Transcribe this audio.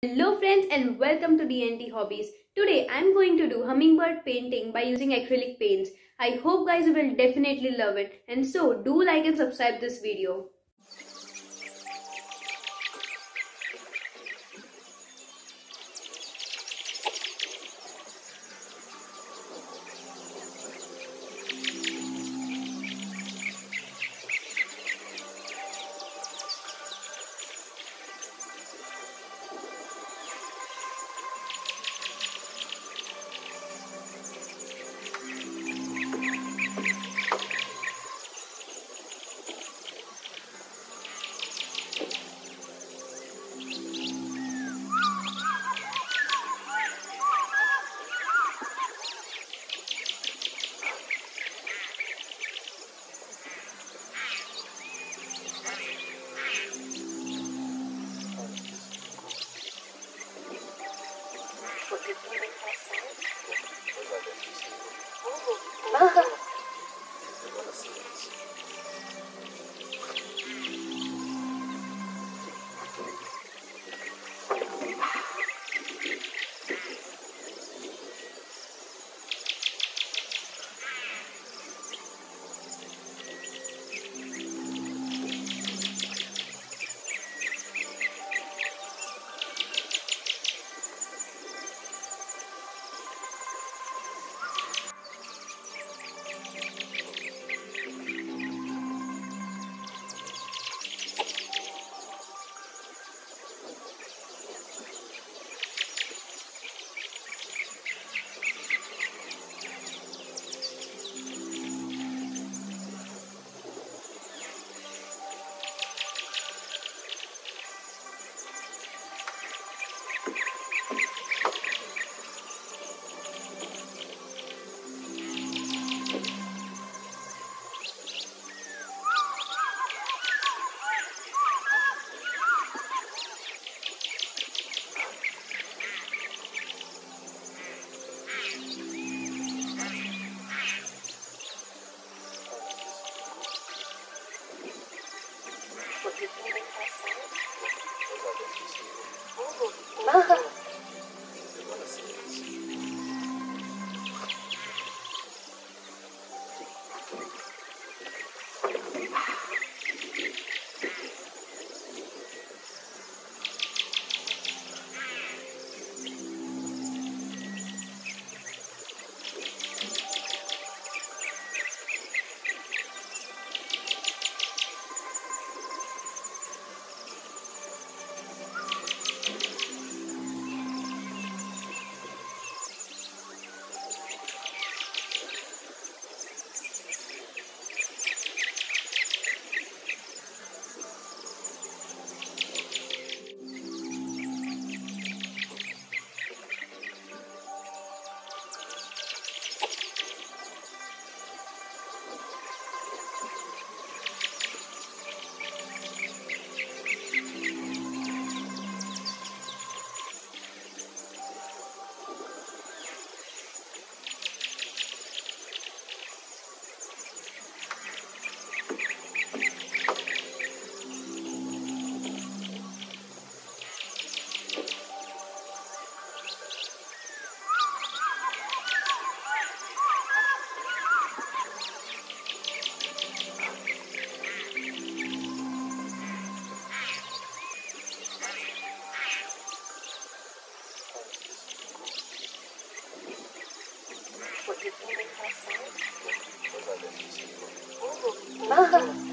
Hello friends and welcome to DNT Hobbies. Today I'm going to do hummingbird painting by using acrylic paints. I hope guys will definitely love it and so do like and subscribe this video. 아하.